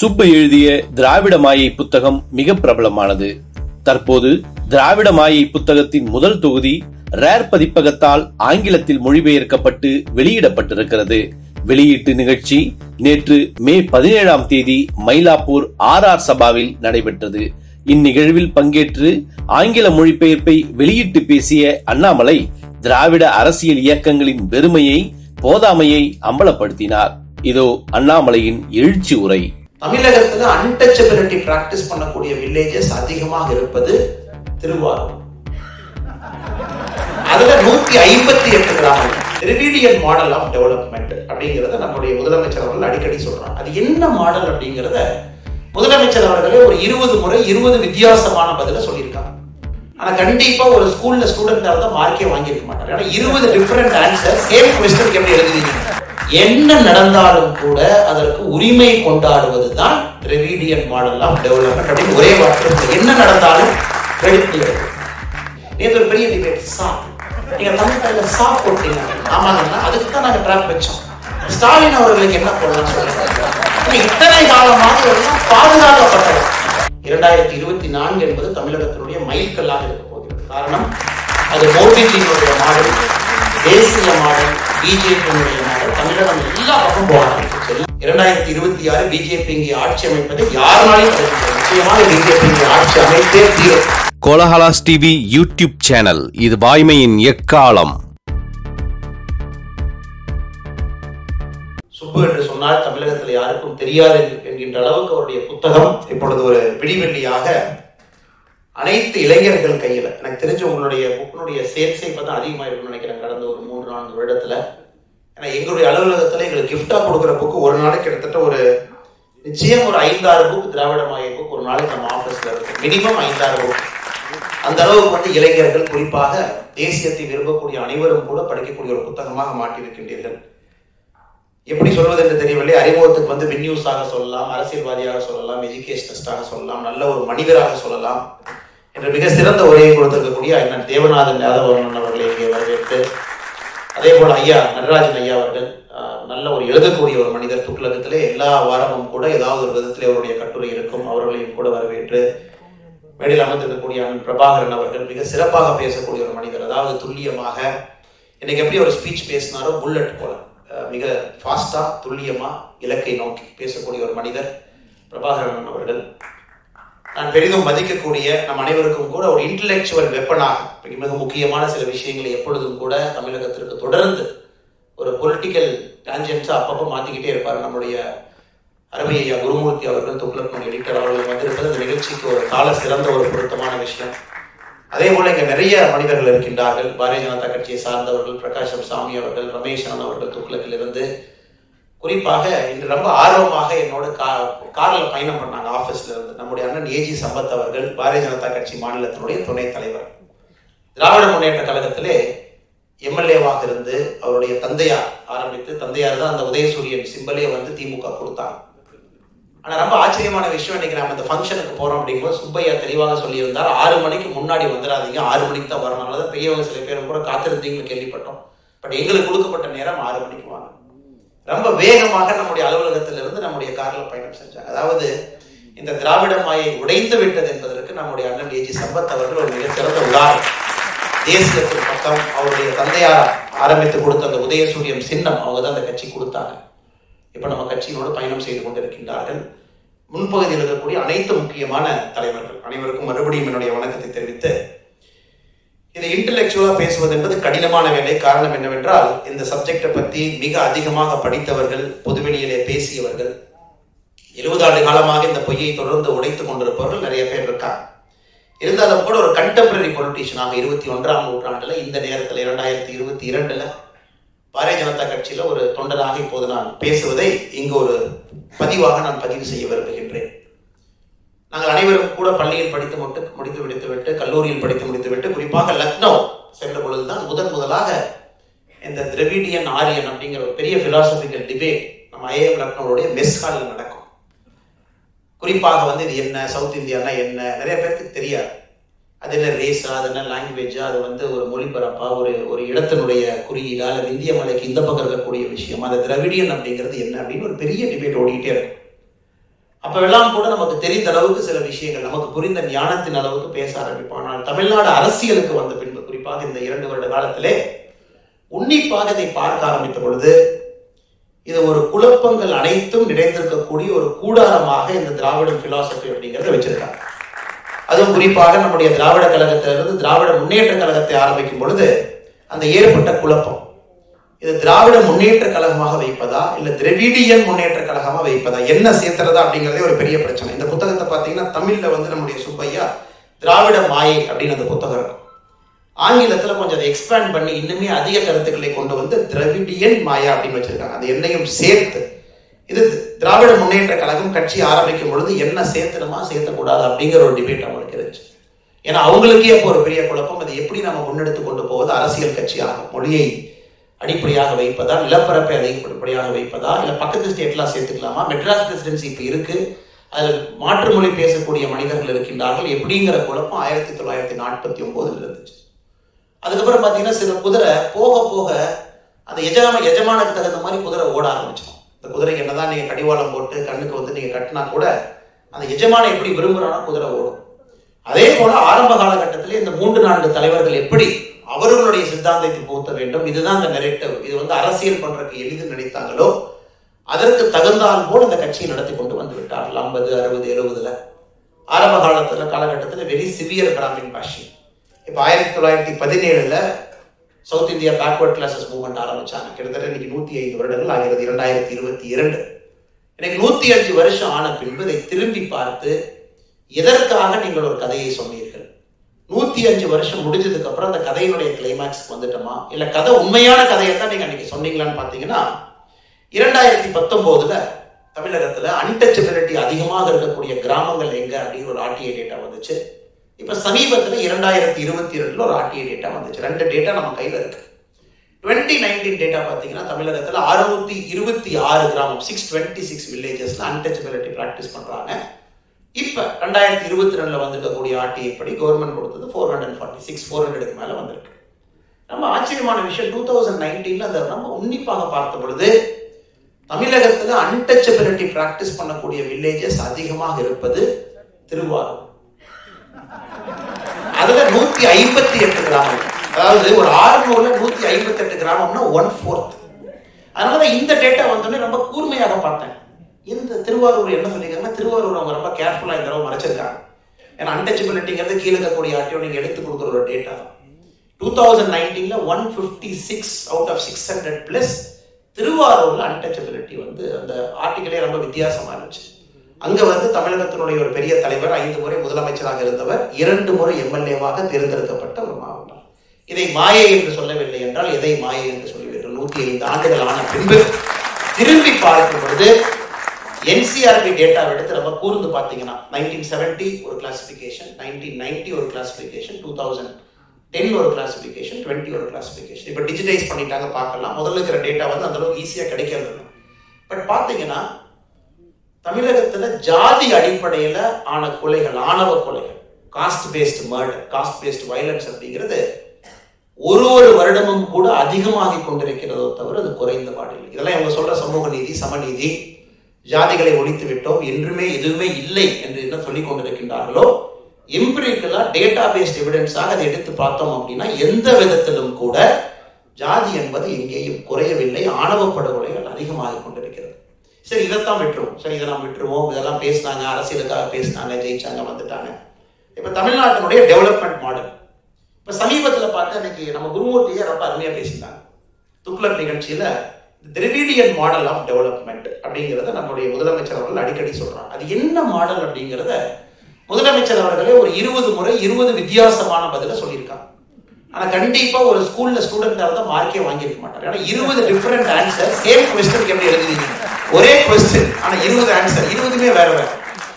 சுப்பு எழுதிய திராவிட மாயை புத்தகம் மிக பிரபலமானது. தற்போது திராவிட மாயை புத்தகத்தின் முதல் தொகுதி ரேர் பதிப்பகத்தால் ஆங்கிலத்தில் மொழிபெயர்க்கப்பட்டு வெளியிடப்பட்டிருக்கிறது. வெளியீட்டு நிகழ்ச்சி நேற்று மே பதினேழாம் தேதி மயிலாப்பூர் ஆர் ஆர் சபாவில் நடைபெற்றது. இந்நிகழ்வில் பங்கேற்று ஆங்கில மொழிபெயர்ப்பை வெளியிட்டு பேசிய அண்ணாமலை திராவிட அரசியல் இயக்கங்களின் பெருமையை போதாமையை அம்பலப்படுத்தினார். இதோ அண்ணாமலையின் எழுச்சி உரை. தமிழகத்துல அன்டச்சபிலிட்டி பிராக்டிஸ் பண்ணக்கூடிய வில்லேஜஸ் அதிகமாக இருப்பது திருவாரூர். அதுல நூத்தி ஐம்பத்தி எட்டு கிராமங்கள். திரிவிடியன் மாடல் ஆஃப் டெவலப்மெண்ட் அப்படிங்கிறத நம்முடைய முதலமைச்சர் அவர்கள் அடிக்கடி சொல்றாங்க. அது என்ன மாடல் அப்படிங்கிறத முதலமைச்சர் அவர்களே ஒரு இருபது முறை இருபது வித்தியாசமான பதில சொல்லியிருக்காங்க. ஆனா கண்டிப்பா ஒரு ஸ்கூல்ல ஸ்டூடெண்டா இருந்தா மார்க்கே வாங்கியிருக்க மாட்டாங்க. ஏன்னா இருபது டிஃப்ரெண்ட் ஆன்சர் சேம் கொஸ்டின் எப்படி எழுதுவீங்க? என்ன நடந்தாலும் கூட அதற்கு உரிமை கொண்டாடுவது தான் திரவிடியன் மாடல் ஆஃப் டெவலப்மெண்ட் அப்படின்னு ஒரே வார்த்தை என்ன நடந்தாலும் கிரெடிட் நேற்று ஒரு பெரிய டிபேட் சா நீங்க தமிழ் தாயில சா போட்டீங்க. ஆமாங்கன்னா அதுக்கு தான் நாங்க ட்ராப் வச்சோம். ஸ்டாலின் அவர்களுக்கு என்ன போடலாம் சொல்லுங்க இத்தனை காலமாக இதெல்லாம் பாதுகாக்கப்பட்டது இரண்டாயிரத்தி இருபத்தி நான்கு என்பது தமிழகத்தினுடைய மைல்கல்லாக இருக்க போகிறது. காரணம் அது மோடிஜியினுடைய மாடல் தேசிய மாடல். பிஜேபியினுடைய மாடல் தமிழகம் எல்லா பக்கம் போக ஆரம்பிச்சு இரண்டாயிரத்தி இருபத்தி ஆறு பிஜேபி இங்கே ஆட்சி அமைப்பதை முடியாது. நிச்சயமாக பிஜேபி இங்கே ஆட்சி அமைப்பே தீரும். கோலஹலாஸ் டிவி யூடியூப் சேனல் இது வாய்மையின் எக்காலம். சுப்பு என்று சொன்னால் தமிழகத்தில் யாருக்கும் தெரியாது என்கின்ற அளவுக்கு அவருடைய புத்தகம் இப்பொழுது ஒரு விடிவெள்ளியாக அனைத்து இளைஞர்கள் கையில் எனக்கு தெரிஞ்ச உங்களுடைய புக்கினுடைய சேல்ஸே இப்போ தான் நினைக்கிறேன் கடந்த ஒரு மூன்று நான்கு வருடத்துல. ஏன்னா எங்களுடைய அலுவலகத்தில் எங்களுக்கு கிஃப்டாக கொடுக்குற புக்கு ஒரு நாளைக்கு கிட்டத்தட்ட ஒரு நிச்சயம் ஒரு ஐந்தாறு புக் திராவிட மாய புக் ஒரு நாளைக்கு நம்ம ஆஃபீஸில் இருக்கு. மினிமம் ஐந்தாறு புக் அந்த அளவுக்கு வந்து இளைஞர்கள் குறிப்பாக தேசியத்தை விரும்பக்கூடிய அனைவரும் கூட படிக்கக்கூடிய ஒரு புத்தகமாக மாட்டியிருக்கின்றீர்கள் எப்படி சொல்வது என்று தெரியவில்லை. அறிமுகத்துக்கு வந்து வின்யூஸாக சொல்லலாம் அரசியல்வாதியாக சொல்லலாம் எஜுகேஷனிஸ்டாக சொல்லலாம் நல்ல ஒரு மனிதராக சொல்லலாம். என்று மிக சிறந்த உரையை கொடுத்திருக்கக்கூடிய அண்ணன் தேவநாதன் யாதவன் அவர்களை இங்கே வரவேற்று அதே போல ஐயா நடராஜன் ஐயா அவர்கள் நல்ல ஒரு எழுதக்கூடிய ஒரு மனிதர் துக்ளகத்திலே எல்லா வாரமும் கூட ஏதாவது ஒரு விதத்திலே அவருடைய கட்டுரை இருக்கும் அவர்களையும் கூட வரவேற்று மேடையில் அமர்ந்திருக்கக்கூடிய அண்ணன் பிரபாகரன் அவர்கள் மிக சிறப்பாக பேசக்கூடிய ஒரு மனிதர் அதாவது துல்லியமாக இன்னைக்கு எப்படி ஒரு ஸ்பீச் பேசினாரோ புல்லட் போல மிக ஃபாஸ்டா துல்லியமா இலக்கை நோக்கி பேசக்கூடிய ஒரு மனிதர் பிரபாகரன் அவர்கள். நான் பெரிதும் மதிக்கக்கூடிய நம் அனைவருக்கும் கூட ஒரு இன்டலெக்சுவல் வெப்பனாக மிக முக்கியமான சில விஷயங்களை எப்பொழுதும் கூட தமிழகத்திற்கு தொடர்ந்து ஒரு பொலிட்டிக்கல் டான்ஜென்ஸாக அப்பப்போ மாற்றிக்கிட்டே இருப்பார். நம்முடைய அருமை ஐயா குருமூர்த்தி அவர்கள் துக்ளக் எடிட்டர் அவர்கள் வந்திருப்பது இந்த நிகழ்ச்சிக்கு ஒரு கால சிறந்த ஒரு பொருத்தமான விஷயம். அதே போல இங்கே நிறைய மனிதர்கள் இருக்கின்றார்கள். பாரதிய ஜனதா கட்சியை சார்ந்தவர்கள் பிரகாஷம் சாமி அவர்கள் ரமேஷ் அவர்கள் துக்ளக்கில் இருந்து குறிப்பாக இன்று ரொம்ப ஆர்வமாக என்னோட கா காரில் பயணம் பண்ணாங்க ஆஃபீஸில் இருந்து. நம்முடைய அண்ணன் ஏஜி சம்பத் அவர்கள் பாரதிய ஜனதா கட்சி மாநிலத்தினுடைய துணைத் தலைவர். திராவிட முன்னேற்ற கழகத்திலே எம்எல்ஏவாக இருந்து அவருடைய தந்தையார் ஆரம்பித்து தந்தையார் தான் அந்த உதயசூரியன் சிம்பலே வந்து திமுக கொடுத்தாங்க. ஆனால் ரொம்ப ஆச்சரியமான விஷயம் இன்னைக்கு நம்ம இந்த ஃபங்க்ஷனுக்கு போகிறோம் அப்படிங்கும்போது சுப்பையா தெளிவாக சொல்லியிருந்தார் ஆறு மணிக்கு முன்னாடி வந்துடாதீங்க ஆறு மணிக்கு தான் வரணும். அதனால பெரியவங்க சில பேரும் கூட காத்திருந்தீங்கன்னு கேள்விப்பட்டோம். பட் எங்களுக்கு கொடுக்கப்பட்ட நேரம் ஆறு மணிக்கு வாங்க. ரொம்ப வேகமாக நம்முடைய அலுவலகத்தில் இருந்து நம்முடைய காரில் பயணம் செஞ்சாங்க. அதாவது இந்த திராவிட மாயை உடைந்து விட்டது என்பதற்கு நம்முடைய அண்ணன் ஏஜி சம்பத் அவர்கள் ஒரு மிக சிறந்த உதாரணம். தேசியத்தின் பக்கம் அவருடைய தந்தையார் ஆரம்பித்து கொடுத்த அந்த உதயசூரியன் சின்னம் அவங்க தான் அந்த கட்சி கொடுத்தாங்க. இப்போ நம்ம கட்சியினோடு பயணம் செய்து கொண்டிருக்கின்றார்கள். முன்பகுதியில் இருக்கக்கூடிய அனைத்து முக்கியமான தலைவர்கள் அனைவருக்கும் மறுபடியும் என்னுடைய வணக்கத்தை தெரிவித்து இது இன்டலெக்சுவலா பேசுவது என்பது கடினமான வேலை. காரணம் என்னவென்றால் இந்த சப்ஜெக்டை பத்தி மிக அதிகமாக படித்தவர்கள் பொதுவெளியிலே பேசியவர்கள் எழுபது ஆண்டு காலமாக இந்த பொய்யை தொடர்ந்து உடைத்துக் கொண்டிருப்பவர்கள் நிறைய பேர் இருக்காங்க. இருந்தாலும் கூட ஒரு கண்டெம்பரரி பொலிட்டீஷியனாக இருபத்தி ஒன்றாம் நூற்றாண்டுல இந்த நேரத்தில் இரண்டாயிரத்தி இருபத்தி இரண்டுல பாரதிய ஜனதா கட்சியில ஒரு தொண்டனாக இப்போது நான் பேசுவதை இங்கு ஒரு பதிவாக நான் பதிவு செய்ய விரும்புகின்றேன். அனைவரும் கூட பள்ளியில் படித்து முட்டு முடித்து விடுத்துவிட்டு கல்லூரியில் படித்து முடித்துவிட்டு குறிப்பாக லக்னோ சென்ற பொழுதுதான் முதன் முதலாக இந்த திரவிடியன் ஆரியன் அப்படிங்கிற ஒரு பெரிய பிலாசபிக்கல் டிபேட் நம்ம ஐஏஎம் லக்னோவுடைய மெஸ் ஹாலில் நடக்கும். குறிப்பாக வந்து இது என்ன சவுத் இந்தியானா என்ன நிறைய பேருக்கு தெரியாது. அது என்ன ரேஸா அது என்ன லாங்குவேஜா அது வந்து ஒரு மொழிபரப்பா ஒரு ஒரு இடத்தினுடைய குறியீடா அல்லது இந்திய மலைக்கு இந்த பக்கம் இருக்கக்கூடிய விஷயம் அந்த திரவிடியன் அப்படிங்கிறது என்ன அப்படின்னு ஒரு பெரிய டிபேட் ஓடிக்கிட்டே இருக்கும். அப்பவெல்லாம் கூட நமக்கு தெரிந்த அளவுக்கு சில விஷயங்கள் நமக்கு புரிந்த ஞானத்தின் அளவுக்கு பேச ஆரம்பிப்போம் ஆனால் தமிழ்நாடு அரசியலுக்கு வந்த பின்பு குறிப்பாக இந்த இரண்டு வருட காலத்திலே உன்னிப்பாக இதை பார்க்க ஆரம்பித்த பொழுது இது ஒரு குழப்பங்கள் அனைத்தும் நிறைந்திருக்கக்கூடிய ஒரு கூடாரமாக இந்த திராவிட பிலாசபி அப்படிங்கிறத வச்சிருக்காங்க. அதுவும் குறிப்பாக நம்முடைய திராவிட கழகத்திலிருந்து திராவிட முன்னேற்ற கழகத்தை ஆரம்பிக்கும் பொழுது அந்த ஏற்பட்ட குழப்பம் இது திராவிட முன்னேற்ற கழகமாக வைப்பதா? இல்ல திரவிடியன் முன்னேற்ற கழகமாக வைப்பதா? என்ன சேர்த்துறதா அப்படிங்கறதே ஒரு பெரிய பிரச்சனை. இந்த புத்தகத்தை பார்த்தீங்கன்னா தமிழ்ல வந்து நம்முடைய சுப்பையா திராவிட மாயை அப்படின்னு அந்த புத்தகம் இருக்கும் ஆங்கிலத்துல கொஞ்சம் அதை எக்ஸ்பேண்ட் பண்ணி இன்னுமே அதிக கருத்துக்களை கொண்டு வந்து திரவிடியன் மாயா அப்படின்னு வச்சிருக்காங்க. அது என்னையும் சேர்த்து. இது திராவிட முன்னேற்ற கழகம் கட்சி ஆரம்பிக்கும் பொழுது என்ன சேர்த்தணுமா சேர்த்தக்கூடாது அப்படிங்கிற ஒரு டிபேட் அவங்களுக்கு இருந்துச்சு. ஏன்னா அவங்களுக்கே இப்போ ஒரு பெரிய குழப்பம். அது எப்படி நம்ம முன்னெடுத்து கொண்டு போவது? அரசியல் கட்சியாக மொழியை அடிப்படையாக வைப்பதா? நிலப்பரப்பை அடிப்படையாக வைப்பதா? இல்லை பக்கத்து ஸ்டேட்லாம் சேர்த்துக்கலாமா? மெட்ராஸ் பிரசிடென்சி இப்போ இருக்கு. அதில் மாற்று மொழி பேசக்கூடிய மனிதர்கள் இருக்கின்றார்கள். எப்படிங்கிற குழப்பம் ஆயிரத்தி தொள்ளாயிரத்தி நாற்பத்தி ஒம்போதில் இருந்துச்சு. அதுக்கப்புறம் பார்த்தீங்கன்னா சில குதிரை போக போக அந்த எஜமான எஜமானுக்கு தகுந்த மாதிரி குதிரை ஓட ஆரம்பிச்சிடும். இந்த குதிரைக்கு என்னதான் நீங்க கடிவாளம் போட்டு கண்ணுக்கு வந்து நீங்க கட்டினா கூட அந்த எஜமான எப்படி விரும்புறானோ குதிரை ஓடும். அதே போல ஆரம்ப காலகட்டத்திலே இந்த மூன்று நான்கு தலைவர்கள் எப்படி அவர்களுடைய சித்தாந்தத்தை புகுத்த வேண்டும். இதுதான் இந்த நெரேட்டிவ் இது வந்து அரசியல் பண்றதுக்கு எளிது நினைத்தாங்களோ அதற்கு தகுந்தால் போல் அந்த கட்சியை நடத்தி கொண்டு வந்து விட்டார்கள். ஐம்பது அறுபது எழுபதுல. ஆரம்ப காலத்துல காலகட்டத்தில் வெரி சிவியர் பிராமின் பாஷி. இப்போ ஆயிரத்தி தொள்ளாயிரத்தி பதினேழுல South India backward classes movement ஆரம்பிச்சாங்க. கிட்டத்தட்ட இன்னைக்கு நூத்தி ஐந்து வருடங்கள் ஆகிறது. இரண்டாயிரத்தி இருபத்தி இரண்டு. இன்னைக்கு நூத்தி அஞ்சு வருஷம் ஆன பின்பு இதை திரும்பி பார்த்து எதற்காக நீங்கள் ஒரு கதையை சொன்னீர்கள்? நூத்தி அஞ்சு வருஷம் முடிஞ்சதுக்கு அப்புறம் அந்த கதையினுடைய கிளைமேக்ஸ் வந்துட்டோமா? இல்ல கதை உண்மையான கதையை தான் நீங்க அன்னைக்கு சொன்னீங்களான்னு பாத்தீங்கன்னா இரண்டாயிரத்தி பத்தொன்பதுல தமிழகத்துல அன்டச்சபிலிட்டி அதிகமாக இருக்கக்கூடிய கிராமங்கள் எங்க அப்படின்னு ஒரு ஆர்டிஐ டேட்டா வந்துச்சு. இப்ப சமீபத்துல இரண்டாயிரத்தி இருபத்தி ரெண்டுல ஒரு ஆர்டிஐ டேட்டா வந்துச்சு. ரெண்டு டேட்டா நம்ம கையில இருக்கு. டுவெண்ட்டி நைன்டீன் டேட்டா பார்த்தீங்கன்னா தமிழகத்தில் அறுநூத்தி இருபத்தி ஆறு கிராமம் சிக்ஸ் டுவெண்ட்டி சிக்ஸ் வில்லேஜஸ்ல அன்டச்சபிலிட்டி ப்ராக்டிஸ் பண்றாங்க. இப்போ ரெண்டாயிரத்தி இருபத்தி ரெண்டில் வந்திருக்கக்கூடிய ஆர்டிஐ படி கவர்மெண்ட் கொடுத்தது four hundred forty six four ஹண்ட்ரடுக்கு மேலே வந்திருக்கு. நம்ம ஆச்சரியமான விஷயம் டூ தௌசண்ட் நைன்டீனில் அதை நம்ம உன்னிப்பாக பார்த்த பொழுது தமிழகத்தில் அன்டச்சபிலிட்டி ப்ராக்டிஸ் பண்ணக்கூடிய வில்லேஜஸ் அதிகமாக இருப்பது திருவாரூர். அதுல நூத்தி ஐம்பத்தி எட்டு கிராமம். அதாவது ஒரு ஆறுநூறுல நூத்தி ஐம்பத்தி எட்டு கிராமம்னா ஒன் ஃபோர்த் அதனால இந்த டேட்டா வந்தோடனே ரொம்ப கூர்மையாக பார்த்தேன். இந்த திருவாரூர் என்ன சொல்லியிருக்காங்கன்னா திருவாரூர் அவங்க ரொம்ப கேர்ஃபுல்லாக இந்த தடவை மறைச்சிருக்காங்க. ஏன்னா அன்டச்சபிலிட்டிங்கிறது கீழே இருக்கக்கூடிய ஆட்டியோ நீங்கள் எடுத்து கொடுக்குற ஒரு டேட்டா டூ தௌசண்ட் நைன்டீனில் one fifty six out of six hundred plus திருவாரூரில் அன்டச்சபிலிட்டி வந்து அந்த ஆர்டிகளே ரொம்ப வித்தியாசமா இருந்துச்சு. அங்கே வந்து தமிழகத்தினுடைய ஒரு பெரிய தலைவர் ஐந்து முறை முதலமைச்சராக இருந்தவர் இரண்டு முறை எம்எல்ஏவாக தேர்ந்தெடுக்கப்பட்ட ஒரு மாவட்டம். இதை மாயை என்று சொல்லவில்லை என்றால் எதை மாயை என்று சொல்லுவீர்கள்? நூற்றி ஐந்து ஆண்டுகள் ஆன பின்பு திரும்பி பார்க்கும் பொழுது என்சிஆர்பி டேட்டாவை எடுத்து நம்ம கூர்ந்து பார்த்தீங்கன்னா நைன்டீன் செவன்டி ஒரு கிளாசிபிகேஷன் நைன்டீன் நைன்டி ஒரு கிளாசிபிகேஷன் டூ தௌசண்ட் டென் ஒரு கிளாசிபிகேஷன் டுவெண்ட்டி ஒரு கிளாசிபிகேஷன் இப்போ டிஜிட்டைஸ் பண்ணிட்டாங்க பார்க்கலாம். முதல்ல இருக்கிற டேட்டா வந்து அந்தளவுக்கு ஈஸியாக கிடைக்கிறது பட் பார்த்தீங்கன்னா தமிழகத்தில் ஜாதி அடிப்படையில் ஆன கொலைகள் ஆணவ கொலைகள் caste based murder caste based violence அப்படிங்கிறது ஒரு ஒரு வருடமும் கூட அதிகமாகி கொண்டிருக்கிறதோ தவிர அது குறைந்த பாடில்லை இதெல்லாம் இவங்க சொல்ற சமூக நீதி சமநீதி ஜாதிகளை ஒழித்து விட்டோம் என்றுமே எதுவுமே இல்லை என்று என்ன சொல்லிக் கொண்டிருக்கின்றார்களோ எம்பிரிக்கலா டேட்டா பேஸ்ட் எவிடன்ஸாக அதை எடுத்து பார்த்தோம் அப்படின்னா எந்த விதத்திலும் கூட ஜாதி என்பது எங்கேயும் குறையவில்லை ஆணவ படுகொலைகள் அதிகமாகிக் கொண்டிருக்கிறது. சரி இதைத்தான் விட்டுருவோம். சரி இதை நாம் விட்டுருவோம். இதெல்லாம் பேசினாங்க அரசியலுக்காக பேசினாங்க ஜெயிச்சாங்க வந்துட்டாங்க. இப்போ தமிழ்நாட்டினுடைய டெவலப்மெண்ட் மாடல் இப்போ சமீபத்தில் பார்த்து அன்னைக்கு நம்ம குருமூர்த்தியே ரொம்ப அருமையாக பேசினாங்க துக்ளக் நிகழ்ச்சியில் திராவிடியன் மாடல் ஆஃப் டெவலப்மெண்ட் அப்படிங்கிறத நம்முடைய முதலமைச்சர் அவர்கள் அடிக்கடி சொல்றாங்க. அது என்ன மாடல் அப்படிங்கிறத முதலமைச்சர் அவர்களே ஒரு இருபது முறை இருபது வித்தியாசமான பதில சொல்லியிருக்காங்க. ஆனா கண்டிப்பா ஒரு ஸ்கூல்ல ஸ்டூடெண்டா இருந்தா மார்க்கே வாங்கியிருக்க மாட்டார். ஏன்னா இருபது டிஃப்ரெண்ட் ஆன்சர் சேம் கொஸ்டின் எப்படி எழுதுவீங்க? ஒரே கொஸ்டின் ஆனா இருபது ஆன்சர் இருபதுமே வேற வேற.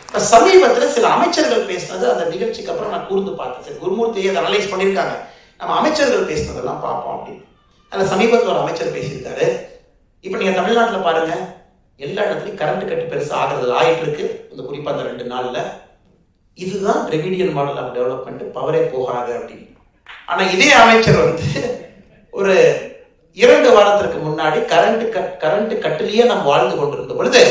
இப்ப சமீபத்துல சில அமைச்சர்கள் பேசினது அந்த நிகழ்ச்சிக்கு அப்புறம் நான் கூர்ந்து பார்த்தேன். சரி குருமூர்த்தியை அதை அனலைஸ் பண்ணியிருக்காங்க. நம்ம அமைச்சர்கள் பேசினதெல்லாம் பார்ப்போம் அப்படின்னு. அதுல சமீபத்தில் ஒரு அமைச்சர் பேசியிருக்காரு. இப்போ நீங்க தமிழ்நாட்டில் பாருங்க எல்லா இடத்துலையும் கரண்ட் கட்டு பெருசாக ஆகிறது ஆயிட்டு இருக்கு இந்த குறிப்பாக அந்த ரெண்டு நாளில். இதுதான் ரெவிடியன் மாடல் ஆஃப் டெவலப்மெண்ட் பவரே போகாது அப்படின்னு. ஆனால் இதே அமைச்சர் வந்து ஒரு இரண்டு வாரத்திற்கு முன்னாடி கரண்ட் கரண்ட் கட்டிலேயே நம்ம வாழ்ந்து கொண்டிருந்த பொழுது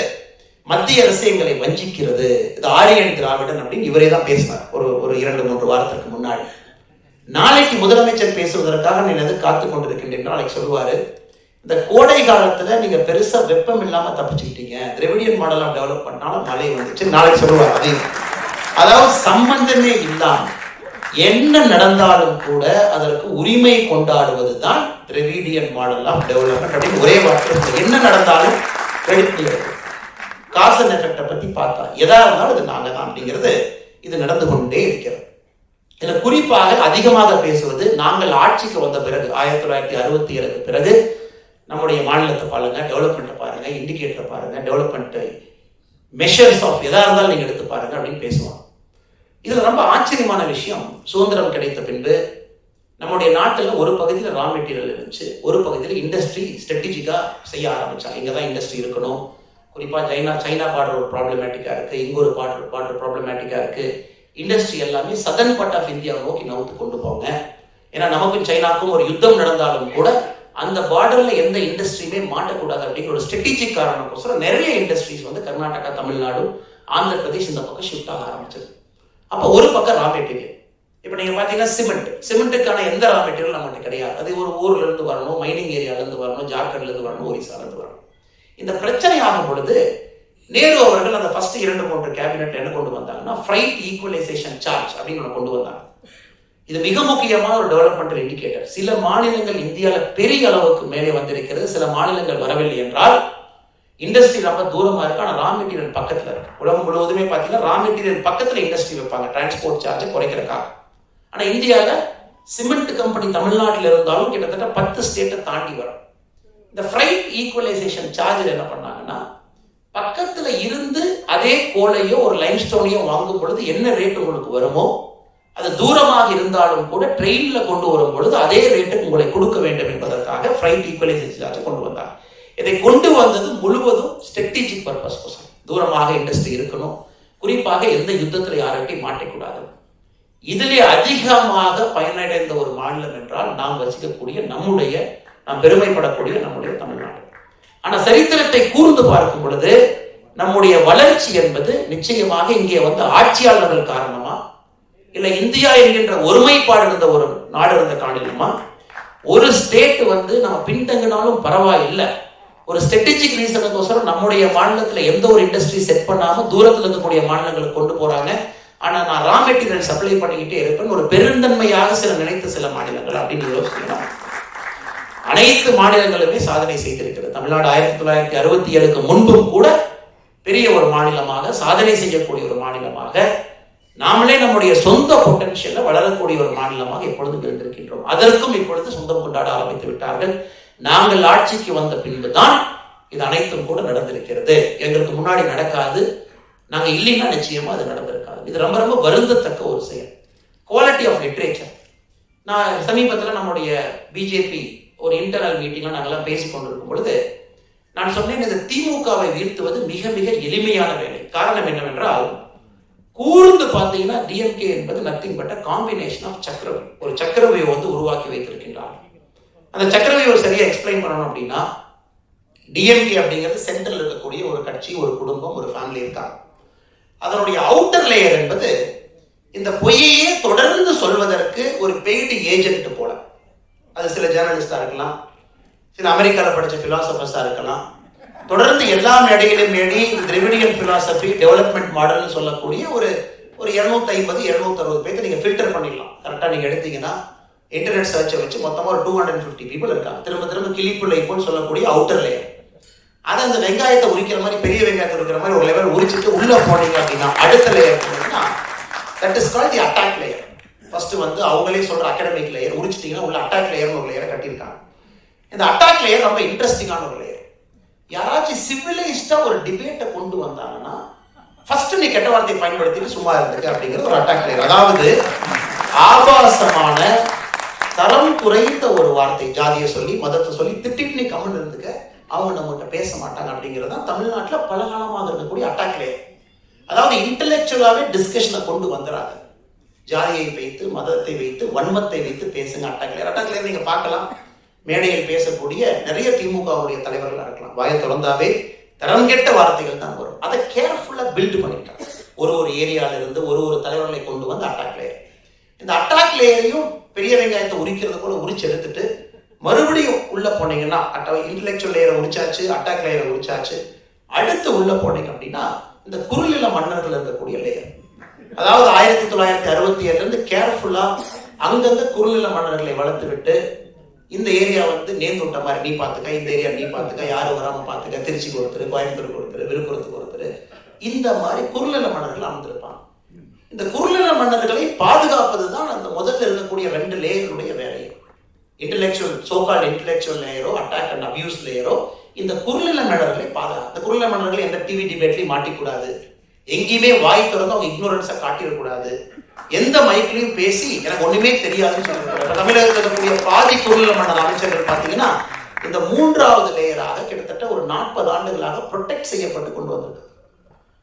மத்திய அரசு எங்களை வஞ்சிக்கிறது. இது ஆரியன் திராவிடன் அப்படின்னு இவரே தான் பேசினார். ஒரு ஒரு இரண்டு மூன்று வாரத்திற்கு முன்னாடி. நாளைக்கு முதலமைச்சர் பேசுவதற்காக நான் எது காத்து கொண்டிருக்கின்றேன் நாளைக்கு சொல்லுவாரு. இந்த கோடை காலத்துல நீங்க பெருசா வெப்பம் இல்லாம தப்பிச்சுக்கிட்டீங்க. திரவிடியன் மாடலா டெவலப் பண்ணாலும் மழை வந்துச்சு. நாளைக்கு சொல்லுவாங்க. அதையும் அதாவது சம்பந்தமே இல்லாம என்ன நடந்தாலும் கூட அதற்கு உரிமை கொண்டாடுவது தான் திரவிடியன் மாடல் ஆஃப் டெவலப்மெண்ட் அப்படின்னு ஒரே வார்த்தை என்ன நடந்தாலும் கிரெடிட் காசன் எஃபெக்டை பத்தி பார்த்தா எதா இருந்தாலும் இது நாங்க தான் அப்படிங்கிறது இது நடந்து கொண்டே இருக்கிறது. இதுல குறிப்பாக அதிகமாக பேசுவது நாங்கள் ஆட்சிக்கு வந்த பிறகு ஆயிரத்தி தொள்ளாயிரத்தி அறுபத்தி ஏழுக்கு பிறகு நம்முடைய மாநிலத்தை பாருங்க டெவலப்மெண்ட்டை பாருங்க இண்டிகேட்டரை பாருங்க டெவலப்மெண்ட்டு மெஷர்ஸ் ஆஃப் எதாக இருந்தாலும் நீங்கள் எடுத்து பாருங்க அப்படின்னு பேசுவாங்க. இதில் ரொம்ப ஆச்சரியமான விஷயம் சுதந்திரம் கிடைத்த பின்பு நம்முடைய நாட்டில் ஒரு பகுதியில் ரா மெட்டீரியல் இருந்துச்சு ஒரு பகுதியில் இண்டஸ்ட்ரி ஸ்ட்ராட்டஜிக்கா செய்ய ஆரம்பிச்சாங்க. இங்கே தான் இண்டஸ்ட்ரி இருக்கணும். குறிப்பாக சைனா சைனா பார்டர் ஒரு ப்ராப்ளமேட்டிக்காக இருக்குது இங்க ஒரு பார்டர் பார்டர் ப்ராப்ளமேட்டிக்காக இருக்குது இண்டஸ்ட்ரி எல்லாமே சதன் பார்ட் ஆஃப் இந்தியாவை நோக்கி நவுத்து கொண்டு போங்க. ஏன்னா நமக்கும் சைனாக்கும் ஒரு யுத்தம் நடந்தாலும் கூட அந்த பார்டர்ல எந்த இண்டஸ்ட்ரியுமே மாட்டக்கூடாது அப்படிங்கிற ஒரு ஸ்ட்ராட்டஜிக் காரணக்கோசரம் நிறைய இண்டஸ்ட்ரீஸ் வந்து கர்நாடகா தமிழ்நாடு ஆந்திர பிரதேஷ் இந்த பக்கம் ஷிஃப்ட் ஆக ஆரம்பிச்சது. அப்போ ஒரு பக்கம் ரா மெட்டீரியல் இப்போ நீங்க பாத்தீங்கன்னா சிமெண்ட் சிமெண்ட்டுக்கான எந்த ரா மெட்டீரியல் நம்மகிட்ட கிடையாது. அது ஒரு ஊர்ல இருந்து வரணும் மைனிங் ஏரியால இருந்து வரணும் ஜார்க்கண்ட்ல இருந்து வரணும் ஒரிசால இருந்து வரணும். இந்த பிரச்சனை ஆகும் பொழுது நேரு அவர்கள் அந்த ஃபர்ஸ்ட் இரண்டு மூன்று கேபினெட் என்ன கொண்டு வந்தாங்கன்னா ஃப்ரைட் ஈக்குவலைசேஷன் சார்ஜ் அப்படின்னு கொண்டு வந்தாங்க. இது மிக முக்கியமான ஒரு டெவலப்மெண்டல் இண்டிகேட்டர் சில மாநிலங்கள் இந்தியாவில் பெரிய அளவுக்கு மேலே வந்திருக்கிறது சில மாநிலங்கள் வரவில்லை என்றால் இண்டஸ்ட்ரி ரொம்ப தூரமா இருக்கு. ஆனா ரா மெட்டீரியல் பக்கத்துல இருக்கு. உலகம் முழுவதுமே பாத்தீங்கன்னா ரா மெட்டீரியல் பக்கத்துல இண்டஸ்ட்ரி வைப்பாங்க. டிரான்ஸ்போர்ட் சார்ஜ் குறைக்கிறதுக்காக. ஆனா இந்தியாவில் சிமெண்ட் கம்பெனி தமிழ்நாட்டில் இருந்தாலும் கிட்டத்தட்ட பத்து ஸ்டேட்டை தாண்டி வரும். இந்த ஃப்ரைட் ஈக்குவலைசேஷன் சார்ஜில் என்ன பண்ணாங்கன்னா பக்கத்துல இருந்து அதே கோலையோ ஒரு லைம்ஸ்டோனையோ வாங்கும் பொழுது என்ன ரேட் உங்களுக்கு வருமோ அது தூரமாக இருந்தாலும் கூட ட்ரெயின்ல கொண்டு வரும் பொழுது அதே ரேட்டுக்கு உங்களை கொடுக்க வேண்டும் என்பதற்காக ஃப்ரைட் ஈக்குவலைசேஷன் சார்ஜ் கொண்டு வந்தாங்க இதை கொண்டு வந்தது முழுவதும் ஸ்ட்ராட்டஜிக் பர்பஸ் கோசம் தூரமாக இண்டஸ்ட்ரி இருக்கணும். குறிப்பாக எந்த யுத்தத்தில் யார்கிட்டையும் மாட்டக்கூடாது. இதிலே அதிகமாக பயனடைந்த ஒரு மாநிலம் என்றால் நாம் வசிக்கக்கூடிய நம்முடைய நாம் பெருமைப்படக்கூடிய நம்முடைய தமிழ்நாடு. ஆனால் சரித்திரத்தை கூர்ந்து பார்க்கும் பொழுது நம்முடைய வளர்ச்சி என்பது நிச்சயமாக இங்கே வந்து ஆட்சியாளர்கள் காரணமா இல்ல இந்தியா என்கின்ற ஒருமைப்பாடு இருந்த ஒரு நாடு இருந்த காரணமா ஒரு ஸ்டேட் வந்து நம்ம பின்தங்கினாலும் பரவாயில்லை. ஒரு ஸ்ட்ராட்டஜிக் ரீசனுக்கோசரம் நம்முடைய மாநிலத்துல எந்த ஒரு இண்டஸ்ட்ரி செட் பண்ணாம தூரத்துல இருக்கக்கூடிய மாநிலங்களுக்கு கொண்டு போறாங்க. ஆனா நான் ரா மெட்டீரியல் சப்ளை பண்ணிக்கிட்டே இருப்பேன். ஒரு பெருந்தன்மையாக சில நினைத்த சில மாநிலங்கள் அப்படின்னு யோசிக்கணும். அனைத்து மாநிலங்களுமே சாதனை செய்திருக்கிறது. தமிழ்நாடு ஆயிரத்தி தொள்ளாயிரத்தி அறுபத்தி ஏழுக்கு முன்பும் கூட பெரிய ஒரு மாநிலமாக சாதனை செய்யக்கூடிய ஒரு மாநிலமாக நாமளே நம்முடைய சொந்த பொட்டன்ஷியல்ல வளரக்கூடிய ஒரு மாநிலமாக எப்பொழுதும் இருந்திருக்கின்றோம். அதற்கும் இப்பொழுது சொந்தம் கொண்டாட ஆரம்பித்து விட்டார்கள். நாங்கள் ஆட்சிக்கு வந்த பின்புதான் இது அனைத்தும் கூட நடந்திருக்கிறது. எங்களுக்கு முன்னாடி நடக்காது. நாங்க இல்லைன்னா நிச்சயமா அது நடந்திருக்காது. இது ரொம்ப ரொம்ப வருந்தத்தக்க ஒரு செயல். குவாலிட்டி ஆஃப் லிட்ரேச்சர் நான் சமீபத்தில் நம்முடைய பிஜேபி ஒரு இன்டர்னல் மீட்டிங்ல நாங்கெல்லாம் பேசி கொண்டிருக்கும் பொழுது நான் சொன்னேன் இந்த திமுகவை வீழ்த்துவது மிக மிக எளிமையான வேலை. காரணம் என்னவென்றால் கூர்ந்து பார்த்தீங்கன்னா டிஎம்கே என்பது நத்திங் பட் காம்பினேஷன் ஆஃப் சக்கரவி ஒரு சக்கரவியை வந்து உருவாக்கி வைத்திருக்கின்றார். அந்த சக்கரவியை சரியாக சரியா எக்ஸ்பிளைன் பண்ணணும் அப்படின்னா டிஎம்கே அப்படிங்கிறது சென்ட்ரல் இருக்கக்கூடிய ஒரு கட்சி ஒரு குடும்பம் ஒரு ஃபேமிலி இருக்காங்க. அதனுடைய அவுட்டர் லேயர் என்பது இந்த பொய்யையே தொடர்ந்து சொல்வதற்கு ஒரு பெய்டு ஏஜென்ட் போல. அது சில ஜேர்னலிஸ்டாக இருக்கலாம் சில அமெரிக்காவில் படித்த பிலாசபர்ஸா இருக்கலாம் தொடர்ந்து எல்லா மேடையிலும் மேடி திரிவிடியன் பிலாசபி டெவலப்மெண்ட் மாடல்னு சொல்லக்கூடிய ஒரு ஒரு இரநூத்தி ஐம்பது இரநூத்தி அறுபது பேர்த்து நீங்கள் ஃபில்டர் பண்ணிடலாம். கரெக்டாக நீங்கள் எடுத்தீங்கன்னா இன்டர்நெட் சர்ச்சை வச்சு மொத்தமாக ஒரு டூ ஹண்ட்ரட் ஃபிஃப்டி பீப்புள் இருக்காங்க. திரும்ப திரும்ப கிளிப்பு லைஃப்னு சொல்லக்கூடிய அவுட்டர் லேயர் அதை அந்த வெங்காயத்தை உரிக்கிற மாதிரி பெரிய வெங்காயத்தை உரிக்கிற மாதிரி ஒரு லெவல் உரிச்சிட்டு உள்ள போனீங்க அப்படின்னா அடுத்த லேயர் போனீங்கன்னா that is call the attack layer first வந்து அவங்களே சொல்ற அகாடமிக் லேயர் உரிச்சிட்டீங்கன்னா உள்ள அட்டாக் லேயர்னு ஒரு லேயரை கட்டியிருக்காங்க. இந்த அட்டாக் லேயர் ரொம்ப இன்ட்ரெஸ்டிங்கான ஒரு லேயர் யாராச்சும் சிவிலைஸ்டா ஒரு டிபேட்டை கொண்டு வந்தாங்கன்னா ஃபர்ஸ்ட் நீ கெட்ட வார்த்தையை பயன்படுத்திட்டு சும்மா இருந்துக்க அப்படிங்கிறது ஒரு அட்டாக் கிடையாது அதாவது ஆபாசமான தரம் குறைந்த ஒரு வார்த்தை ஜாதியை சொல்லி மதத்தை சொல்லி திட்டிட்டு நீ கமல் இருந்துக்க அவங்க நம்மகிட்ட பேச மாட்டாங்க அப்படிங்கிறது தான் தமிழ்நாட்டில் பல காலமாக இருக்கக்கூடிய அட்டாக் லேயர் அதாவது இன்டலெக்சுவலாகவே டிஸ்கஷனை கொண்டு வந்துடாது ஜாதியை வைத்து மதத்தை வைத்து வன்மத்தை வைத்து பேசுங்க அட்டாக் லேயர் அட்டாக் லேயர் நீங்க பார்க்கலாம். மேடையில் பேசக்கூடிய நிறைய திமுகவுடைய தலைவர்களாக இருக்கலாம். வாயை திறந்தாவே தரம் கெட்ட வார்த்தைகள் தான் வரும். அதை கேர்ஃபுல்லாக பில்ட் பண்ணிட்டாங்க ஒரு ஒரு ஏரியால இருந்து ஒரு ஒரு தலைவர்களை கொண்டு வந்து அட்டாக் லேயர் இந்த அட்டாக் லேயரையும் பெரிய வெங்காயத்தை உரிக்கிறது போல உரிச்சு எடுத்துட்டு மறுபடியும் உள்ள போனீங்கன்னா அட்டா இன்டலெக்சுவல் லேயரை உரிச்சாச்சு அட்டாக் லேயரை உரிச்சாச்சு. அடுத்து உள்ள போனீங்க அப்படின்னா இந்த குறுநில மன்னர்கள் இருக்கக்கூடிய லேயர் அதாவது ஆயிரத்தி தொள்ளாயிரத்தி அறுபத்தி ஏழுல இருந்து கேர்ஃபுல்லா அங்கங்க குறுநில மன்னர்களை வளர்த்து விட்டு இந்த ஏரியா வந்து நேர்ந்து விட்ட மாதிரி நீ பார்த்துக்க இந்த ஏரியா நீ பார்த்துக்க யாரும் வராம பார்த்துக்க திருச்சிக்கு ஒருத்தர் கோயம்புத்தூருக்கு ஒருத்தர் விழுப்புரத்துக்கு ஒருத்தர். இந்த மாதிரி குறுநில மன்னர்கள் அமர்ந்திருப்பாங்க. இந்த குறுநில மன்னர்களை பாதுகாப்பது தான் அந்த முதல்ல இருக்கக்கூடிய ரெண்டு லேயருடைய வேலையும் இன்டலெக்சுவல் சோகால் இன்டலெக்சுவல் லேயரோ அட்டாக் அண்ட் அபியூஸ் லேயரோ இந்த குறுநில மன்னர்களை பாதுகா இந்த குறுநில மன்னர்களை எந்த டிவி டிபேட்லையும் மாட்டிக்கூடாது. எங்கேயுமே வாய் திறந்து அவங்க இக்னோரன்ஸை காட்டிடக்கூடாது. எந்த மைக்கிலையும் பேசி எனக்கு ஒண்ணுமே தெரியாதுன்னு சொல்லிருக்காங்க தமிழகத்தில் இருக்கக்கூடிய பாதி குறுநில மன்னர் அமைச்சர்கள் பார்த்தீங்கன்னா இந்த மூன்றாவது லேயராக கிட்டத்தட்ட ஒரு நாற்பது ஆண்டுகளாக ப்ரொடெக்ட் செய்யப்பட்டு கொண்டு வந்திருக்கு.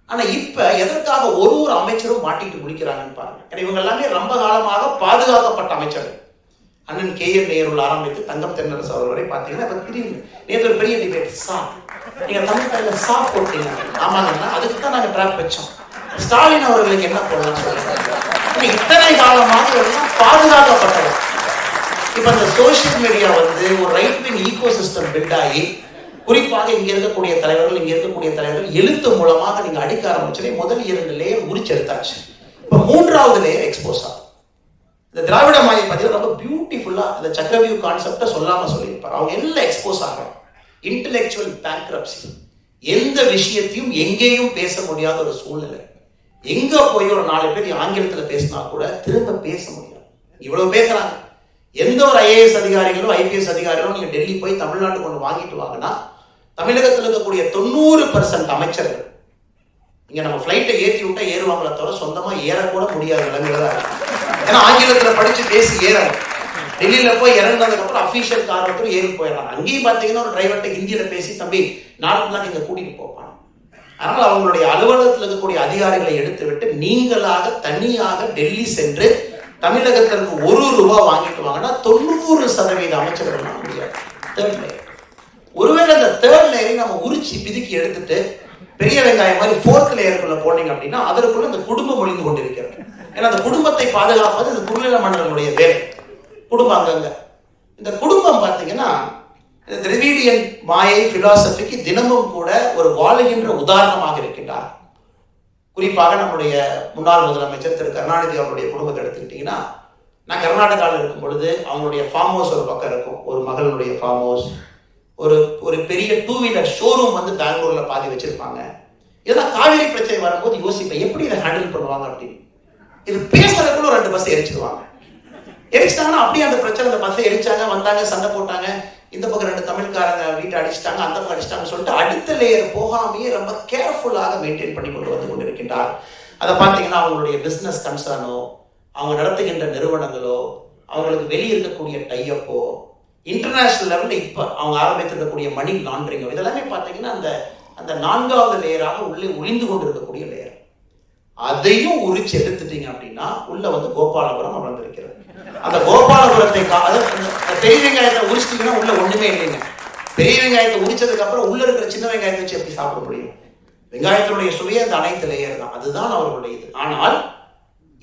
ஆனா இப்ப எதற்காக ஒரு ஒரு அமைச்சரும் மாட்டிட்டு முடிக்கிறாங்கன்னு பாருங்க. ஏன்னா இவங்க எல்லாமே ரொம்ப காலமாக பாதுகாக்கப்பட்ட அமைச்சர்கள். அண்ணன் கே என் நேருள் ஆரம்பித்து தங்கம் தென்னரசு அவர் வரை பார்த்தீங்கன்னா இப்ப திடீர்னு நேற்று ஒரு பெரிய டிபேட் சா நீங்க தமிழ் தாயில சா போட்டீங்க. ஆமாங்கன்னா அதுக்கு தான் நாங்க டிராப் வச்சோம். ஸ்டாலின் அவர்களுக்கு என்ன போடலாம் சொல்லுங்க இத்தனை காலமாக இவரெல்லாம் பாதுகாக்கப்பட்டவர். இப்ப இந்த சோசியல் மீடியா வந்து ஒரு right wing ecosystem build ஆகி குறிப்பாக இங்க இருக்கக்கூடிய தலைவர்கள் இங்க இருக்கக்கூடிய தலைவர்கள் எழுத்து மூலமாக நீங்க அடிக்க ஆரம்பிச்சதே முதல் இரண்டு லேயர் உரிச்செடுத்தாச்சு. இப்ப மூன்றாவது லேயர் எக்ஸ்போஸ் ஆகும் இந்த திராவிட மாயை பார்த்தீங்கன்னா ரொம்ப பியூட்டிஃபுல்லாக இந்த சக்கரவியூ கான்செப்டை சொல்லாமல் சொல்லியிருப்பார். அவங்க எல்லாம் எக்ஸ்போஸ் ஆகிறாங்க இன்டலெக்சுவல் பேங்க்ரப்சி எந்த விஷயத்தையும் எங்கேயும் பேச முடியாத ஒரு சூழ்நிலை. எங்க போய் ஒரு நாலு பேர் ஆங்கிலத்தில் பேசினா கூட திரும்ப பேச முடியாது. இவ்வளவு பேசுறாங்க. எந்த ஒரு ஐஏஎஸ் அதிகாரிகளும் ஐபிஎஸ் அதிகாரிகளும் நீங்க டெல்லி போய் தமிழ்நாட்டு கொண்டு வாங்கிட்டு வாங்கன்னா தமிழகத்தில் இருக்கக்கூடிய தொண்ணூறு பர்சன்ட் அமைச்சர்கள் இங்க நம்ம ஃப்ளைட்டை ஏற்றி விட்டா ஏறுவாங்களே தவிர சொந்தமா ஏறக்கூட முடியாத நிலைமையில தான் இருக்கு ஏன்னா ஆங்கிலத்துல படிச்சு பேசி ஏறாங்க டெல்லியில போய் இறந்ததுக்கு அப்புறம் அபிஷியல் கார் மட்டும் ஏறி போயிடறாங்க அங்கேயும் பாத்தீங்கன்னா ஒரு டிரைவர்கிட்ட ஹிந்தியில பேசி தம்பி நாட்டுலாம் நீங்க கூட்டிட்டு போப்பாங்க அதனால அவங்களுடைய அலுவலகத்தில் இருக்கக்கூடிய அதிகாரிகளை எடுத்து விட்டு நீங்களாக தனியாக டெல்லி சென்று தமிழகத்திற்கு ஒரு ரூபாய் வாங்கிட்டு வாங்கினா தொண்ணூறு சதவீத அமைச்சர்கள் முடியாது தேர்ட் லேயர் ஒருவேளை அந்த தேர்ட் லேயரை நம்ம உரிச்சு பிதுக்கி எடுத்துட்டு பெரிய வெங்காயம் மாதிரி ஃபோர்த் லேயருக்குள்ள போனீங்க அப்படின்னா அதற்குள்ள இந்த குடும்பம் ஒழிந்து கொண்டிருக்கிறது. ஏன்னா அந்த குடும்பத்தை பாதுகாப்பது இந்த குறுநில மன்னர்களுடைய வேலை. குடும்பம் அங்கங்க இந்த குடும்பம் பார்த்தீங்கன்னா இந்த திரவீடியன் மாயை பிலாசபிக்கு தினமும் கூட ஒரு வாழுகின்ற உதாரணமாக இருக்கின்றார். குறிப்பாக நம்முடைய முன்னாள் முதலமைச்சர் திரு கருணாநிதி அவருடைய குடும்பத்தை எடுத்துக்கிட்டீங்கன்னா நான் கர்நாடகாவில் இருக்கும் பொழுது அவங்களுடைய ஃபார்ம் ஹவுஸ் ஒரு பக்கம் இருக்கும். ஒரு மகளுடைய ஃபார்ம் ஹவுஸ் ஒரு ஒரு பெரிய டூ வீலர் ஷோரூம் வந்து பெங்களூர்ல பாதி வச்சிருப்பாங்க. இதெல்லாம் காவேரி பிரச்சனை வரும்போது யோசிப்பேன் எப்படி இதை ஹேண்டில் பண்ணுவாங்க அப்படின்னு. இது பேசுறதுக்குள்ள ரெண்டு பஸ் எரிச்சிடுவாங்க எரிச்சிட்டாங்கன்னா அப்படியே அந்த பிரச்சனை அந்த பஸ்ஸை எரிச்சாங்க வந்தாங்க சண்டை போட்டாங்க. இந்த பக்கம் ரெண்டு தமிழ்காரங்க வீட்டை அடிச்சிட்டாங்க அந்த பக்கம் அடிச்சிட்டாங்கன்னு சொல்லிட்டு அடுத்த லேயர் போகாமையே ரொம்ப கேர்ஃபுல்லாக மெயின்டைன் பண்ணி கொண்டு வந்து கொண்டிருக்கின்றார். அதை பார்த்தீங்கன்னா அவங்களுடைய பிஸ்னஸ் கன்சர்னோ அவங்க நடத்துகின்ற நிறுவனங்களோ அவங்களுக்கு வெளியே இருக்கக்கூடிய டையப்போ இன்டர்நேஷனல் லெவலில் இப்போ அவங்க ஆரம்பித்திருக்கக்கூடிய மணி லாண்ட்ரிங்கோ இதெல்லாமே பார்த்தீங்கன்னா அந்த அந்த நான்காவது லேயராக உள்ளே ஒளிந்து கொண்டிருக்கக்கூடிய லேயர் அதையும் உரிச்சு எடுத்துட்டீங்க அப்படின்னா உள்ள வந்து கோபாலபுரம் அமர்ந்திருக்கிறது. அந்த கோபாலபுரத்தை பெரிய வெங்காயத்தை உரிச்சிட்டீங்கன்னா உள்ள ஒண்ணுமே இல்லைங்க. பெரிய வெங்காயத்தை உரிச்சதுக்கு அப்புறம் உள்ள இருக்கிற சின்ன வெங்காயத்தை வச்சு எப்படி சாப்பிட முடியும்? வெங்காயத்தினுடைய சுவையை அந்த அனைத்து லேயர் தான். அதுதான் அவர்களுடைய இது. ஆனால்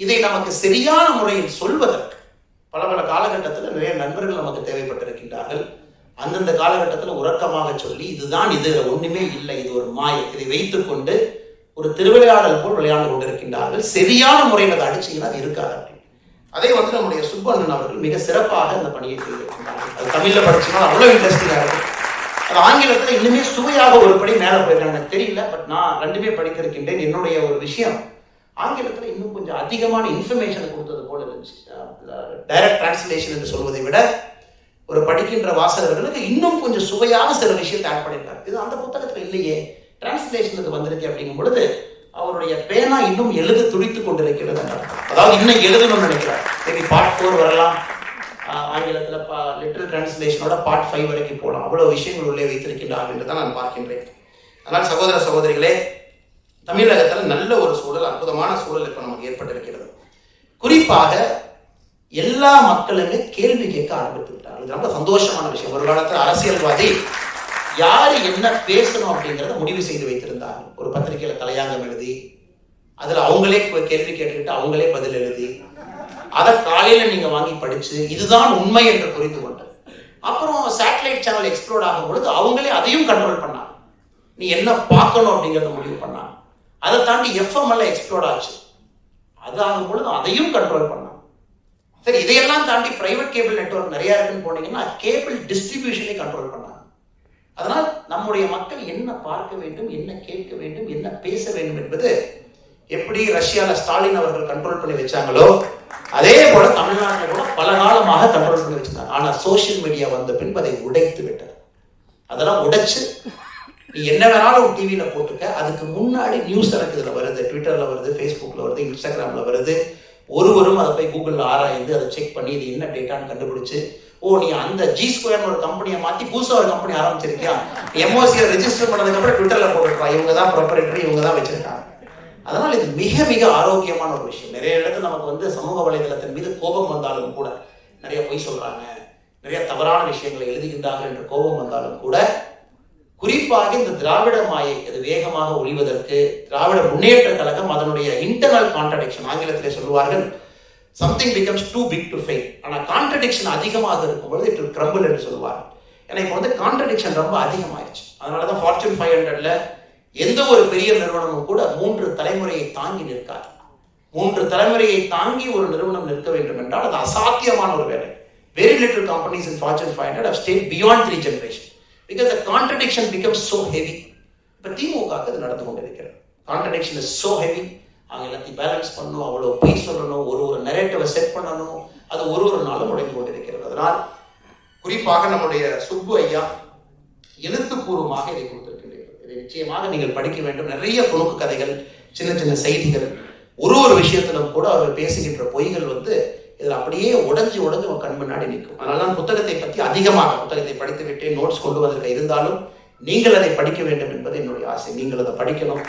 இதை நமக்கு சரியான முறையில் சொல்வதற்கு பல பல காலகட்டத்தில் நிறைய நண்பர்கள் நமக்கு தேவைப்பட்டிருக்கின்றார்கள். அந்தந்த காலகட்டத்தில் உறக்கமாக சொல்லி இதுதான் இது ஒண்ணுமே இல்லை இது ஒரு மாய. இதை வைத்துக்கொண்டு ஒரு திருவிளையாடல் போல் விளையாண்டு கொண்டிருக்கின்றார்கள். சரியான முறையில் அதை அடிச்சீங்கன்னா அது இருக்காது அப்படின்னு அதே வந்து நம்முடைய சுப்பண்ணன் அவர்கள் மிக சிறப்பாக அந்த பணியை செய்திருக்கின்றார்கள் அது தமிழில் படிச்சோம்னா அவ்வளோ இன்ட்ரெஸ்டிங்காக இருக்கும். அது ஆங்கிலத்தில் இன்னுமே சுவையாக ஒரு படி மேலே போயிருக்காங்க தெரியல பட் நான் ரெண்டுமே படித்திருக்கின்றேன். என்னுடைய ஒரு விஷயம் ஆங்கிலத்தில் இன்னும் கொஞ்சம் அதிகமான இன்ஃபர்மேஷன் கொடுத்தது போல இருந்துச்சு. டைரக்ட் டிரான்ஸ்லேஷன் என்று சொல்வதை விட ஒரு படிக்கின்ற வாசகர்களுக்கு இன்னும் கொஞ்சம் சுவையான சில விஷயத்தை ஆட் பண்ணியிருக்காரு. இது அந்த புத்தகத்தில் இல்லையே. டிரான்ஸ்லேஷனுக்கு வந்திருக்கு அப்படிங்கும் பொழுது அவருடைய பேனா இன்னும் எழுத துடித்துக் கொண்டிருக்கிறது அதாவது இன்னும் எழுதணும்னு நினைக்கிறார். மேபி பார்ட் ஃபோர் வரலாம். ஆங்கிலத்தில் ஆங்கிலத்துல லிட்டரல் டிரான்ஸ்லேஷனோட பார்ட் ஃபைவ் வரைக்கும் போகலாம் அவ்வளோ விஷயங்கள் உள்ளே வைத்திருக்கின்றார் என்று தான் நான் பார்க்கின்றேன். அதனால் சகோதர சகோதரிகளே தமிழகத்தில் நல்ல ஒரு சூழல் அற்புதமான சூழல் இப்போ நமக்கு ஏற்பட்டிருக்கிறது. குறிப்பாக எல்லா மக்களுமே கேள்வி கேட்க ஆரம்பித்து விட்டார்கள். இது ரொம்ப சந்தோஷமான விஷயம். ஒரு காலத்தில் அரசியல்வாதி யாரு என்ன பேசணும் அப்படிங்கிறத முடிவு செய்து வைத்திருந்தாங்க ஒரு பத்திரிகையில தலையாங்கம் எழுதி அதுல அவங்களே கேள்வி கேட்டுக்கிட்டு அவங்களே பதில் எழுதி அதை காலையில நீங்க வாங்கி படிச்சு இதுதான் உண்மை என்று புரிந்து கொண்டது. அப்புறம் சேட்டலைட் சேனல் எக்ஸ்ப்ளோர் ஆகும் பொழுது அவங்களே அதையும் கண்ட்ரோல் பண்ணாங்க. நீ என்ன பார்க்கணும் அப்படிங்கறத முடிவு பண்ணாங்க. அதை தாண்டி எஃப்எம் எல்லாம் எக்ஸ்ப்ளோர் ஆச்சு. அது ஆகும் பொழுது அதையும் கண்ட்ரோல் பண்ணாங்க. சரி இதையெல்லாம் தாண்டி பிரைவேட் கேபிள் நெட்வொர்க் நிறைய இருக்குன்னு போனீங்கன்னா கேபிள் டிஸ்ட்ரிபியூஷனை கண்ட்ரோல் பண்ணாங்க. அதனால் நம்முடைய மக்கள் என்ன பார்க்க வேண்டும் என்ன கேட்க வேண்டும் என்ன பேச வேண்டும் என்பது எப்படி ரஷ்யால ஸ்டாலின் அவர்கள் கண்ட்ரோல் பண்ணி வச்சாங்களோ அதே போல தமிழ்நாட்டில் கூட பல காலமாக கண்ட்ரோல் பண்ணி வச்சிருந்தாங்க ஆனால் சோஷியல் மீடியா வந்த பின்பு அதை உடைத்து விட்டார் அதெல்லாம் உடைச்சு நீ என்ன வேணாலும் டிவியில போட்டுக்க. அதுக்கு முன்னாடி நியூஸ் எனக்கு இதில் வருது ட்விட்டர்ல வருது ஃபேஸ்புக்ல வருது இன்ஸ்டாகிராம்ல வருது. ஒருவரும் அதை போய் கூகுளில் ஆராய்ந்து அதை செக் பண்ணி இது என்ன டேட்டான்னு கண்டுபிடிச்சு ஓ நீ அந்த ஜி ஸ்கொயர்னு ஒரு கம்பெனியை மாத்தி புதுசா ஒரு கம்பெனி ஆரம்பிச்சிருக்கியா? எம்ஓசியை ரெஜிஸ்டர் பண்ணதுக்கு அப்புறம் ட்விட்டர்ல போட்டுருக்கா இவங்க தான் ப்ரொப்பரேட்டரி இவங்க தான் வச்சிருக்காங்க. அதனால இது மிக மிக ஆரோக்கியமான ஒரு விஷயம். நிறைய இடத்துல நமக்கு வந்து சமூக வலைதளத்தின் மீது கோபம் வந்தாலும் கூட நிறைய பொய் சொல்றாங்க. நிறைய தவறான விஷயங்களை எழுதுகின்றார்கள் என்ற கோபம் வந்தாலும் கூட குறிப்பாக இந்த திராவிட மாயை அது வேகமாக ஒழிவதற்கு திராவிட முன்னேற்ற கழகம் அதனுடைய இன்டர்னல் கான்ட்ரடிக்ஷன் ஆங்கிலத்திலே சொல்லுவார்கள் something becomes too big to fail ஆனால் கான்ட்ரடிக்ஷன் அதிகமாக இருக்கும்பொழுது இட் கிரம்பிள் என்று சொல்லுவாங்க ஏன்னா இப்போ வந்து கான்ட்ரடிக்ஷன் ரொம்ப அதிகமாயிருச்சு அதனாலதான் ஃபார்ச்சூன் ஃபைவ் ஹண்ட்ரட்ல எந்த ஒரு பெரிய நிறுவனமும் கூட மூன்று தலைமுறையை தாங்கி நிற்காது. மூன்று தலைமுறையை தாங்கி ஒரு நிறுவனம் நிற்க வேண்டும் என்றால் அது அசாத்தியமான ஒரு வேலை. Very little companies in Fortune five hundred have stayed beyond three generation because the contradiction becomes so heavy இப்போ திமுகவுக்கு அது நடந்து கொண்டிருக்கிறது. கான்ட்ரடிக்ஷன் இஸ் ஸோ ஹெவி அவங்க எல்லாத்தையும் பேலன்ஸ் பண்ணணும் அவ்வளோ பொய் சொல்லணும் ஒரு ஒரு நெரேட்டிவை செட் பண்ணணும். அது ஒரு ஒரு நாளும் முடங்கி கொண்டிருக்கிறது. அதனால் குறிப்பாக நம்முடைய சுப்பு ஐயா எழுத்துப்பூர்வமாக இதை கொடுத்திருக்கின்றீர்கள் இதை நிச்சயமாக நீங்கள் படிக்க வேண்டும். நிறைய துணுக்கு கதைகள் சின்ன சின்ன செய்திகள் ஒரு ஒரு விஷயத்திலும் கூட அவர்கள் பேசுகின்ற பொய்கள் வந்து இதில் அப்படியே உடஞ்சி உடஞ்சி உங்கள் கண் முன்னாடி நிற்கும். அதனால தான் புத்தகத்தை பற்றி அதிகமாக புத்தகத்தை படித்து விட்டு நோட்ஸ் கொண்டு வந்திருக்க இருந்தாலும் நீங்கள் அதை படிக்க வேண்டும் என்பது என்னுடைய ஆசை. நீங்கள் அதை படிக்கணும்.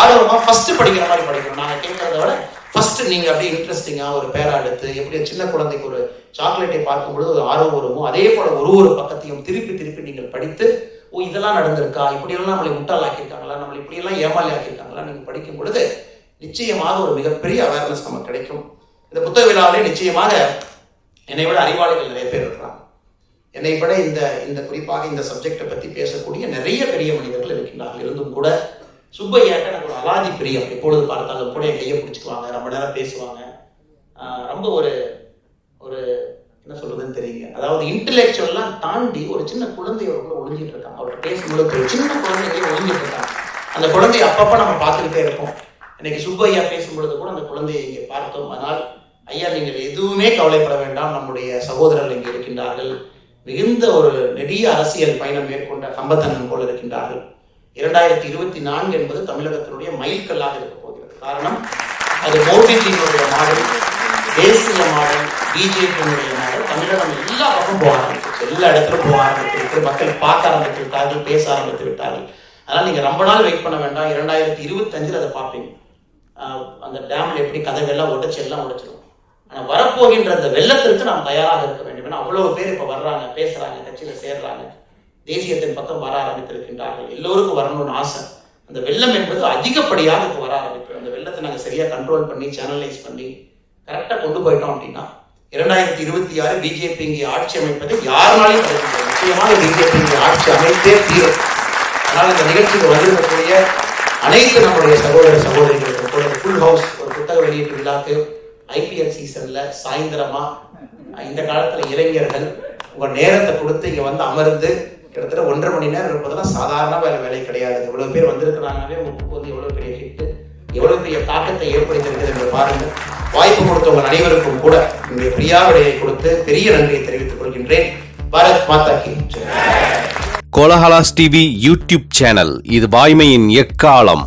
ஆர்வமா ஃபர்ஸ்ட் படிக்கிற மாதிரி படிக்கணும். நாங்க கேட்கறத விட ஃபர்ஸ்ட் நீங்க அப்படியே இன்ட்ரெஸ்டிங்கா ஒரு பேரா எடுத்து எப்படி சின்ன குழந்தைக்கு ஒரு சாக்லேட்டை பார்க்கும்பொழுது ஒரு ஆர்வம் வருமோ அதே போல ஒரு ஒரு பக்கத்தையும் திருப்பி திருப்பி நீங்கள் படித்து ஓ இதெல்லாம் நடந்திருக்கா? இப்படியெல்லாம் நம்மளை முட்டாளாக்கியிருக்காங்களா? நம்மளை இப்படியெல்லாம் ஏமாளி ஆக்கியிருக்காங்களா நீங்க படிக்கும் பொழுது நிச்சயமாக ஒரு மிகப்பெரிய அவேர்னஸ் நமக்கு கிடைக்கும். இந்த புத்தக விழாவிலே நிச்சயமாக என்னை விட அறிவாளிகள் நிறைய பேர் இருக்கிறாங்க. என்னை விட இந்த இந்த குறிப்பாக இந்த சப்ஜெக்டை பற்றி பேசக்கூடிய நிறைய பெரிய மனிதர்கள் இருக்கின்றார்கள். இருந்தும் கூட சுப்பையாட்ட எனக்கு ஒரு அலாதி பிரியம். எப்பொழுது பார்த்தாலும் கூட என் கையை பிடிச்சிக்குவாங்க ரொம்ப நேரம் பேசுவாங்க. ரொம்ப ஒரு ஒரு என்ன சொல்றதுன்னு தெரியுங்க அதாவது இன்டெலெக்சுவல்லாம் தாண்டி ஒரு சின்ன குழந்தையோட கூட ஒளிஞ்சிட்டு இருக்காங்க. அவர்கிட்ட பேசும்பொழுது ஒரு சின்ன குழந்தைகளே ஒழிஞ்சிட்டு இருக்காங்க. அந்த குழந்தைய அப்பப்ப நம்ம பார்த்துக்கிட்டே இருப்போம். இன்னைக்கு சுப்பையா பேசும்பொழுது கூட அந்த குழந்தையை இங்கே பார்த்தோம். ஆனால் ஐயா நீங்கள் எதுவுமே கவலைப்பட வேண்டாம். நம்முடைய சகோதரர்கள் இங்கே இருக்கின்றார்கள். மிகுந்த ஒரு நெடிய அரசியல் பயணம் மேற்கொண்ட சம்பத்தன் போல இருக்கின்றார்கள். இரண்டாயிரத்தி இருபத்தி நான்கு என்பது தமிழகத்தினுடைய மைல்கல்லாக இருக்க போகிறது. காரணம் அது மோடிஜியினுடைய மாடல் தேசிய மாடல் பிஜேபியினுடைய மாடல் தமிழகம் எல்லா பக்கம் போக ஆரம்பிச்சிருச்சு. எல்லா இடத்துலும் போக ஆரம்பித்திருக்கு. மக்கள் பார்க்க ஆரம்பித்து விட்டார்கள் பேச ஆரம்பித்து விட்டார்கள் அதனால் நீங்கள் ரொம்ப நாள் வெயிட் பண்ண வேண்டாம். இரண்டாயிரத்தி இருபத்தஞ்சில் அதை பார்ப்பீங்க. அந்த டேமில் எப்படி கதவெல்லாம் உடைச்சு எல்லாம் உடைச்சிடும் ஆனால் வரப்போகின்ற அந்த வெள்ளத்திற்கு நாம் தயாராக இருக்க வேண்டும். ஏன்னா அவ்வளோ பேர் இப்போ வர்றாங்க பேசுகிறாங்க கட்சியில் சேர்றாங்க. தேசியத்தின் பக்கம் வர ஆரம்பித்திருக்கின்றார்கள். எல்லோருக்கும் வரணும்னு ஆசை. அந்த வெள்ளம் என்பது அதிகப்படியாக இப்போ வர ஆரம்பிக்கும் அந்த வெள்ளத்தை நாங்கள் சரியாக கண்ட்ரோல் பண்ணி சேனலைஸ் பண்ணி கரெக்டாக கொண்டு போயிட்டோம் அப்படின்னா இரண்டாயிரத்தி இருபத்தி ஆறு பிஜேபி இங்கே ஆட்சி அமைப்பதை யாருனாலையும் தடுக்க நிச்சயமாக பிஜேபி இங்கே ஆட்சி அமைத்தே தீரும். அதனால் இந்த நிகழ்ச்சிக்கு வந்திருக்கக்கூடிய அனைத்து நம்முடைய சகோதர சகோதரிகளுக்கும் கூட ஃபுல் ஹவுஸ் ஒரு புத்தக வெளியீட்டு விழாக்கு ஐபிஎல் சீசன்ல சாயந்தரமா இந்த காலத்துல இளைஞர்கள் உங்க நேரத்தை கொடுத்து இங்க வந்து அமர்ந்து கிட்டத்தட்ட ஒன்றரை மணி நேரம் இருப்பதெல்லாம் சாதாரண வேலை வேலை கிடையாது. இவ்வளவு பேர் வந்திருக்கிறாங்கவே உங்களுக்கு வந்து எவ்வளவு பெரிய ஹிட்டு எவ்வளவு பெரிய தாக்கத்தை ஏற்படுத்தியிருக்கிறது என்று பாருங்கள். வாய்ப்பு கொடுத்தவங்க அனைவருக்கும் கூட இங்கே பிரியா விடையை கொடுத்து பெரிய நன்றியை தெரிவித்துக் கொள்கின்றேன். பாரத் மாதா கி கோலஹலாஸ் டிவி யூடியூப் சேனல் இது வாய்மையின் எக்காலம்.